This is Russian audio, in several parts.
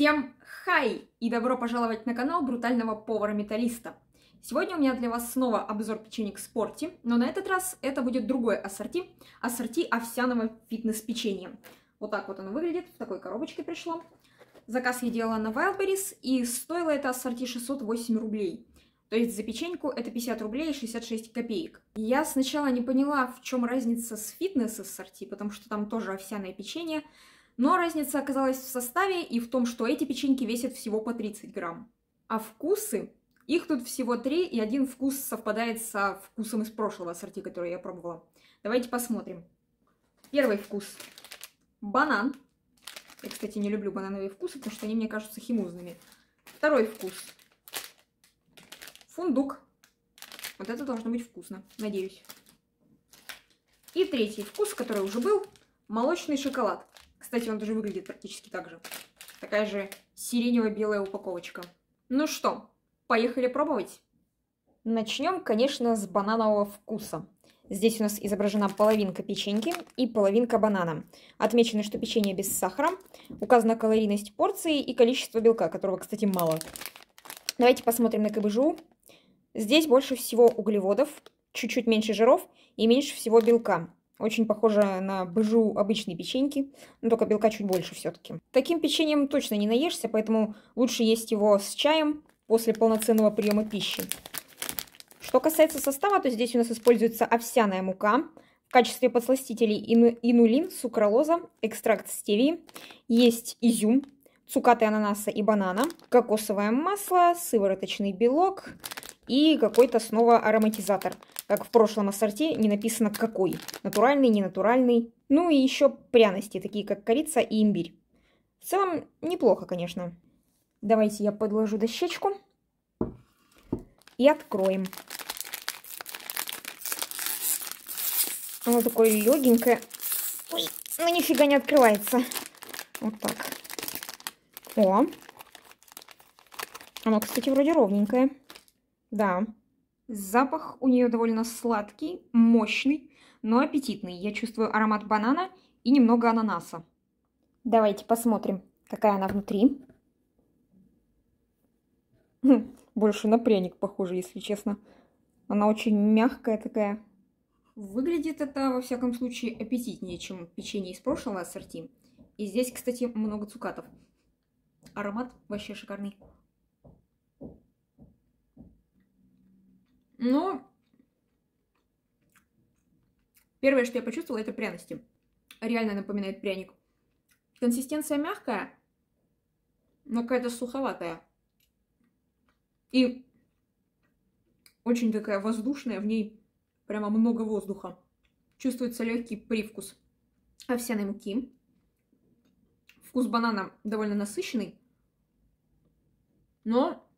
Всем хай и добро пожаловать на канал брутального повара-металлиста. Сегодня у меня для вас снова обзор печенек Спорти, но на этот раз это будет другой ассорти, ассорти овсяного фитнес-печенья. Вот так вот оно выглядит, в такой коробочке пришло. Заказ я делала на Wildberries, и стоило это ассорти 608 рублей. То есть за печеньку это 50 рублей и 66 копеек. Я сначала не поняла, в чем разница с фитнес-ассорти, потому что там тоже овсяное печенье, но разница оказалась в составе и в том, что эти печеньки весят всего по 30 грамм. А вкусы, их тут всего три, и один вкус совпадает со вкусом из прошлого ассорти, который я пробовала. Давайте посмотрим. Первый вкус. Банан. Я, кстати, не люблю банановые вкусы, потому что они мне кажутся химозными. Второй вкус. Фундук. Вот это должно быть вкусно, надеюсь. И третий вкус, который уже был, молочный шоколад. Кстати, он тоже выглядит практически так же. Такая же сиренево-белая упаковочка. Ну что, поехали пробовать? Начнем, конечно, с бананового вкуса. Здесь у нас изображена половинка печеньки и половинка банана. Отмечено, что печенье без сахара. Указана калорийность порции и количество белка, которого, кстати, мало. Давайте посмотрим на КБЖУ. Здесь больше всего углеводов, чуть-чуть меньше жиров и меньше всего белка. Очень похоже на быжу обычной печеньки, но только белка чуть больше все-таки. Таким печеньем точно не наешься, поэтому лучше есть его с чаем после полноценного приема пищи. Что касается состава, то здесь у нас используется овсяная мука, в качестве подсластителей инулин, сукралоза, экстракт стевии, есть изюм, цукаты ананаса и банана, кокосовое масло, сывороточный белок и какой-то снова ароматизатор – как в прошлом ассорте, не написано какой. Натуральный, ненатуральный. Ну и еще пряности, такие как корица и имбирь. В целом, неплохо, конечно. Давайте я подложу дощечку. И откроем. Оно такое легенькое. Ой, ну нифига не открывается. Вот так. О. Оно, кстати, вроде ровненькое. Да. Запах у нее довольно сладкий, мощный, но аппетитный. Я чувствую аромат банана и немного ананаса. Давайте посмотрим, какая она внутри. Хм, больше на пряник похоже, если честно. Она очень мягкая такая. Выглядит это, во всяком случае, аппетитнее, чем печенье из прошлого ассорти. И здесь, кстати, много цукатов. Аромат вообще шикарный. Но первое, что я почувствовала, это пряности. Реально напоминает пряник. Консистенция мягкая, но какая-то суховатая. И очень такая воздушная, в ней прямо много воздуха. Чувствуется легкий привкус овсяной муки. Вкус банана довольно насыщенный, но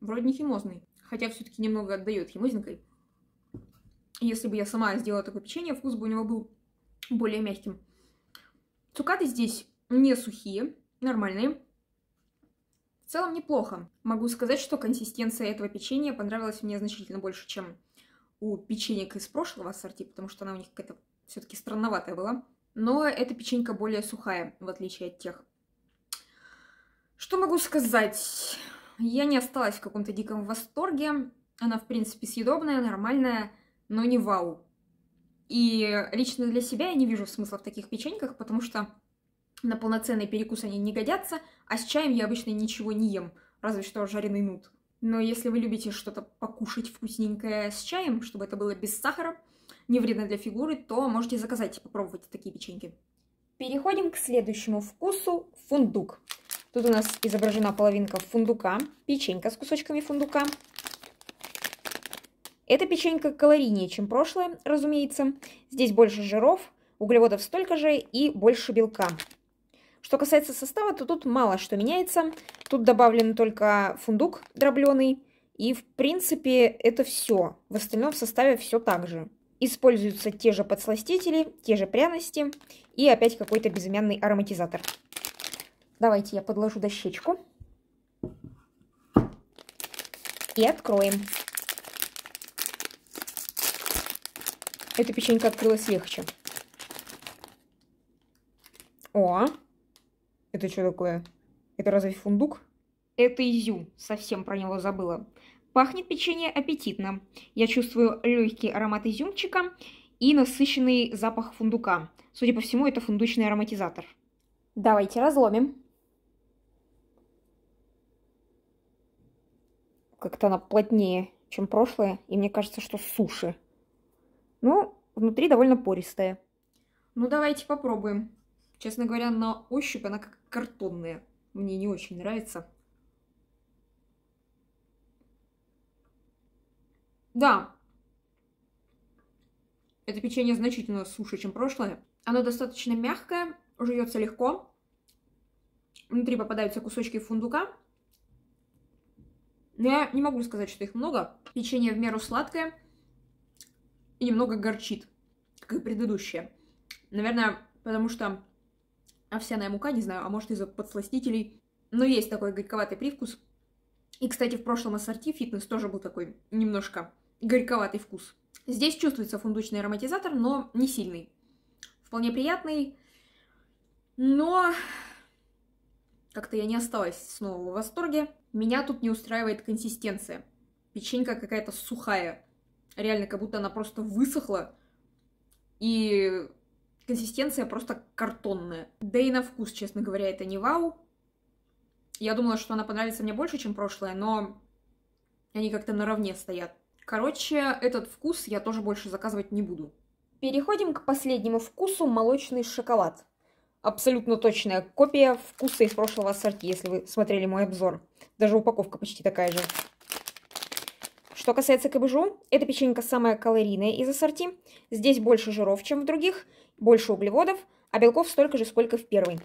вроде не химозный хотя все-таки немного отдает химозинкой. Если бы я сама сделала такое печенье, вкус бы у него был более мягким. Цукаты здесь не сухие, нормальные. В целом неплохо. Могу сказать, что консистенция этого печенья понравилась мне значительно больше, чем у печенек из прошлого ассорти, потому что она у них какая-то все-таки странноватая была. Но эта печенька более сухая, в отличие от тех. Что могу сказать? Я не осталась в каком-то диком восторге. Она, в принципе, съедобная, нормальная, но не вау. И лично для себя я не вижу смысла в таких печеньках, потому что на полноценный перекус они не годятся, а с чаем я обычно ничего не ем, разве что жареный нут. Но если вы любите что-то покушать вкусненькое с чаем, чтобы это было без сахара, не вредно для фигуры, то можете заказать и попробовать такие печеньки. Переходим к следующему вкусу – фундук. Тут у нас изображена половинка фундука, печенька с кусочками фундука. Эта печенька калорийнее, чем прошлое, разумеется. Здесь больше жиров, углеводов столько же и больше белка. Что касается состава, то тут мало что меняется. Тут добавлен только фундук дробленый. И, в принципе, это все. В остальном составе все так же. Используются те же подсластители, те же пряности и опять какой-то безымянный ароматизатор. Давайте я подложу дощечку. И откроем. Эта печенька открылась легче. О, это что такое? Это разве фундук? Это изюм. Совсем про него забыла. Пахнет печенье аппетитно. Я чувствую легкий аромат изюмчика и насыщенный запах фундука. Судя по всему, это фундучный ароматизатор. Давайте разломим. Как-то она плотнее, чем прошлое, и мне кажется, что суши. Ну, внутри довольно пористая. Ну, давайте попробуем. Честно говоря, на ощупь она как картонная. Мне не очень нравится. Да, это печенье значительно суше, чем прошлое. Оно достаточно мягкое, жуется легко. Внутри попадаются кусочки фундука. Но я не могу сказать, что их много. Печенье в меру сладкое и немного горчит, как и предыдущее. Наверное, потому что овсяная мука, не знаю, а может из-за подсластителей. Но есть такой горьковатый привкус. И, кстати, в прошлом ассорти фитнес тоже был такой немножко горьковатый вкус. Здесь чувствуется фундучный ароматизатор, но не сильный. Вполне приятный, но как-то я не осталась снова в восторге. Меня тут не устраивает консистенция. Печенька какая-то сухая. Реально, как будто она просто высохла. И консистенция просто картонная. Да и на вкус, честно говоря, это не вау. Я думала, что она понравится мне больше, чем прошлое, но они как-то наравне стоят. Короче, этот вкус я тоже больше заказывать не буду. Переходим к последнему вкусу – молочный шоколад. Абсолютно точная копия вкуса из прошлого ассорти, если вы смотрели мой обзор. Даже упаковка почти такая же. Что касается кабежу, эта печенька самая калорийная из ассорти. Здесь больше жиров, чем в других, больше углеводов, а белков столько же, сколько в первой.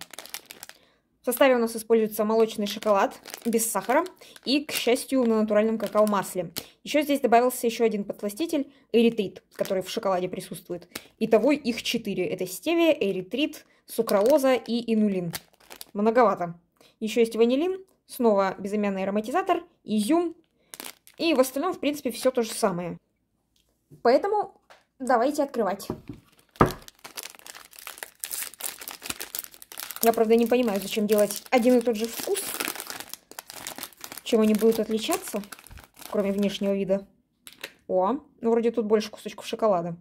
В составе у нас используется молочный шоколад без сахара и, к счастью, на натуральном какао-масле. Еще здесь добавился еще один подсластитель эритрит, который в шоколаде присутствует. Итого их четыре. Это стевия, эритрит, сукралоза и инулин. Многовато. Еще есть ванилин, снова безымянный ароматизатор, изюм. И в остальном, в принципе, все то же самое. Поэтому давайте открывать. Я, правда, не понимаю, зачем делать один и тот же вкус. Чем они будут отличаться, кроме внешнего вида. О, ну вроде тут больше кусочков шоколада.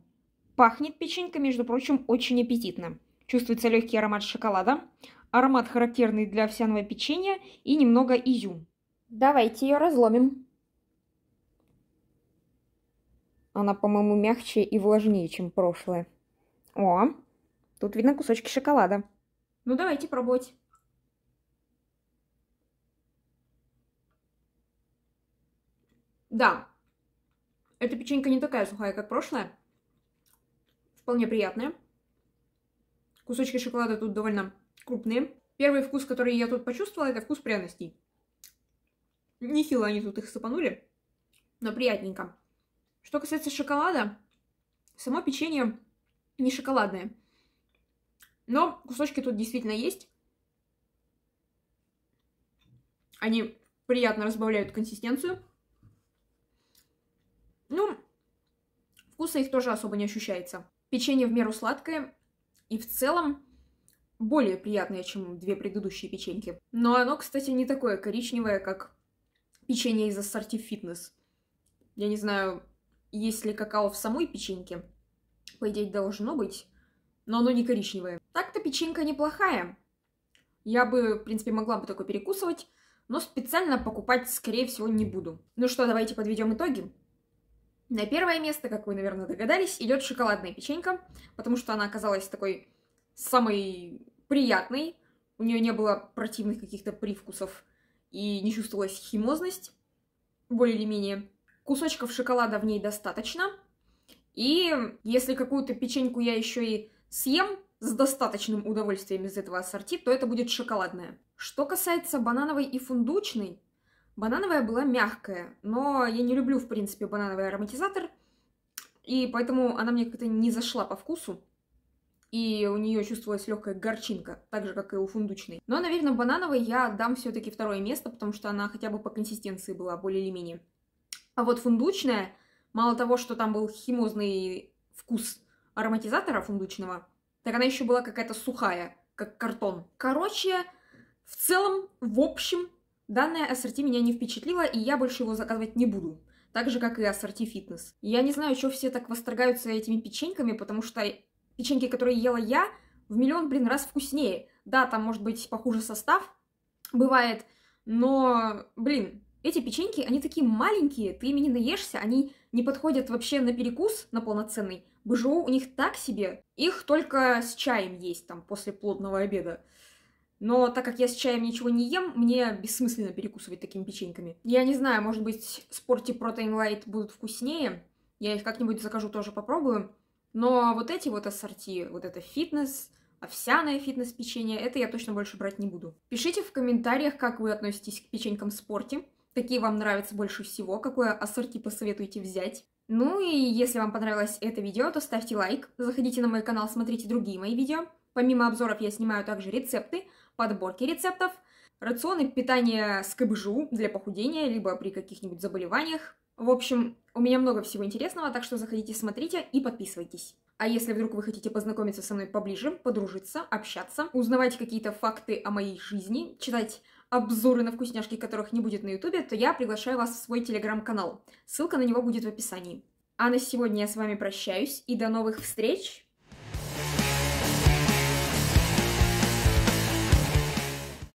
Пахнет печенька, между прочим, очень аппетитно. Чувствуется легкий аромат шоколада, аромат характерный для овсяного печенья и немного изюм. Давайте ее разломим. Она, по-моему, мягче и влажнее, чем прошлое. О, тут видно кусочки шоколада. Ну, давайте пробовать. Да, эта печенька не такая сухая, как прошлая. Вполне приятная. Кусочки шоколада тут довольно крупные. Первый вкус, который я тут почувствовала, это вкус пряностей. Нехило они тут их сыпанули, но приятненько. Что касается шоколада, само печенье не шоколадное. Но кусочки тут действительно есть. Они приятно разбавляют консистенцию. Ну, вкуса их тоже особо не ощущается. Печенье в меру сладкое и в целом более приятное, чем две предыдущие печеньки. Но оно, кстати, не такое коричневое, как печенье из ассорти фитнес. Я не знаю, есть ли какао в самой печеньке. По идее, должно быть но оно не коричневое. Печенька неплохая. Я бы, в принципе, могла бы такой перекусывать, но специально покупать, скорее всего, не буду. Ну что, давайте подведем итоги. На первое место, как вы, наверное, догадались, идет шоколадная печенька, потому что она оказалась такой самой приятной. У нее не было противных каких-то привкусов и не чувствовалась химозность, более или менее. Кусочков шоколада в ней достаточно. И если какую-то печеньку я еще и съем с достаточным удовольствием из этого ассорти, то это будет шоколадная. Что касается банановой и фундучной, банановая была мягкая, но я не люблю, в принципе, банановый ароматизатор, и поэтому она мне как-то не зашла по вкусу, и у нее чувствовалась легкая горчинка, так же, как и у фундучной. Но, наверное, банановой я дам все-таки второе место, потому что она хотя бы по консистенции была более или менее. А вот фундучная, мало того, что там был химозный вкус ароматизатора фундучного, так она еще была какая-то сухая, как картон. Короче, В целом, в общем, данное ассорти меня не впечатлило, и я больше его заказывать не буду. Так же, как и ассорти фитнес. Я не знаю, что все так восторгаются этими печеньками, потому что печеньки, которые ела я, в миллион, блин, раз вкуснее. Да, там может быть похуже состав, бывает, но, блин, эти печеньки, они такие маленькие, ты ими не наешься, они не подходят вообще на перекус, на полноценный. БЖО у них так себе, их только с чаем есть там после плотного обеда. Но так как я с чаем ничего не ем, мне бессмысленно перекусывать такими печеньками. Я не знаю, может быть, спорти Protein Light будут вкуснее. Я их как-нибудь закажу, тоже попробую. Но вот эти вот ассорти, вот это фитнес, овсяное фитнес-печенье, это я точно больше брать не буду. Пишите в комментариях, как вы относитесь к печенькам спорте, какие вам нравятся больше всего, какое ассорти посоветуете взять. Ну и если вам понравилось это видео, то ставьте лайк, заходите на мой канал, смотрите другие мои видео. Помимо обзоров я снимаю также рецепты, подборки рецептов, рационы питания с КБЖУ для похудения, либо при каких-нибудь заболеваниях. В общем, у меня много всего интересного, так что заходите, смотрите и подписывайтесь. А если вдруг вы хотите познакомиться со мной поближе, подружиться, общаться, узнавать какие-то факты о моей жизни, читать обзоры на вкусняшки, которых не будет на ютубе, то я приглашаю вас в свой телеграм-канал. Ссылка на него будет в описании. А на сегодня я с вами прощаюсь и до новых встреч!